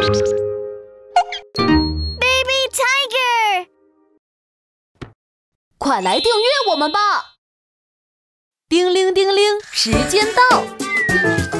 baby tiger，快来订阅我们吧！叮铃叮铃，时间到。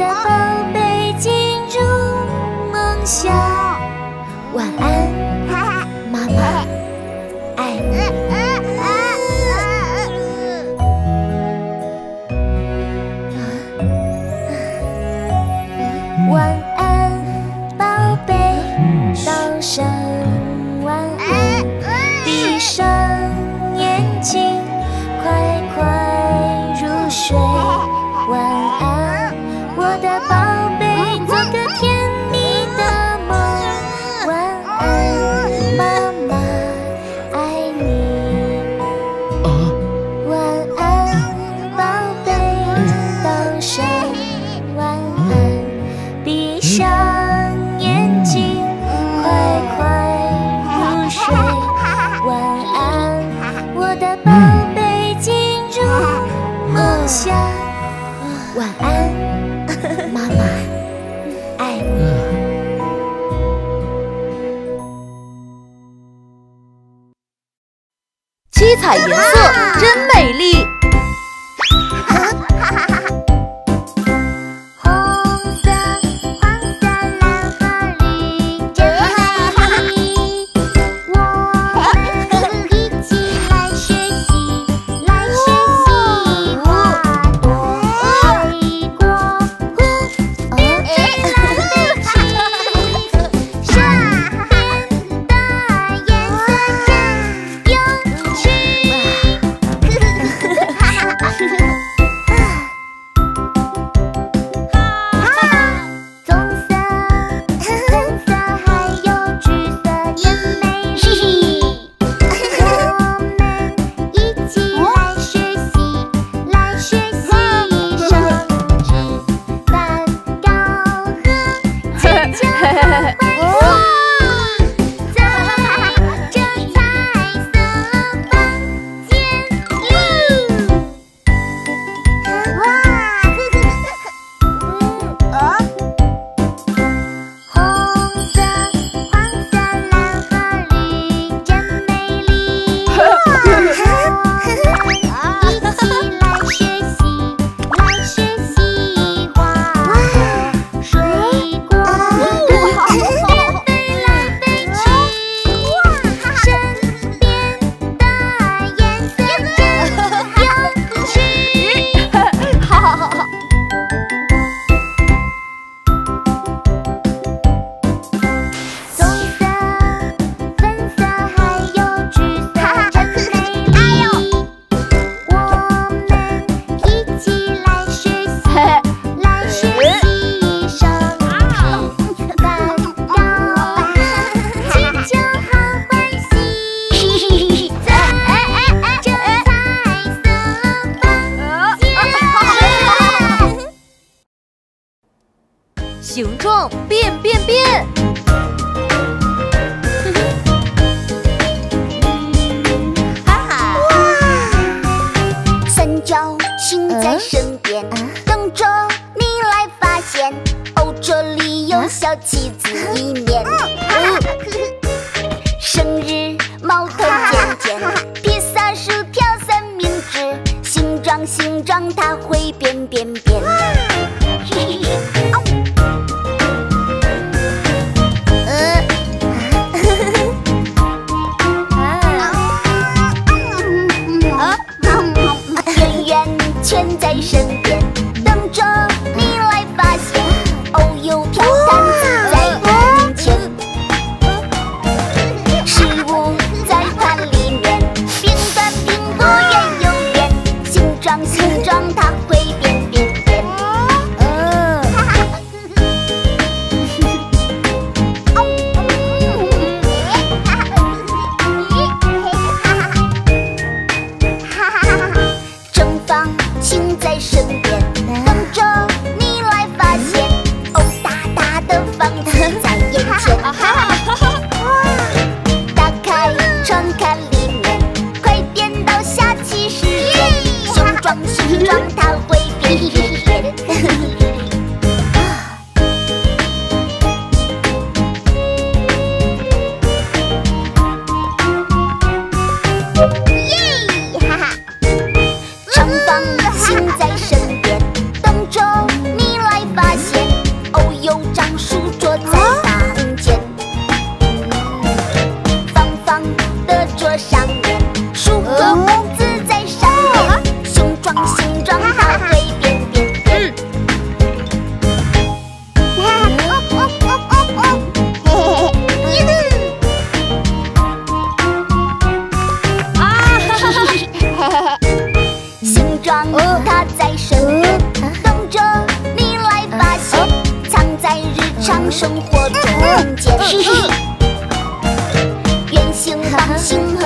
的彩颜色真美丽。形状变变变。哈哈。三角形在身边等着你来发现哦这里有小旗子一面。情在身边等着生活中解释原形放心。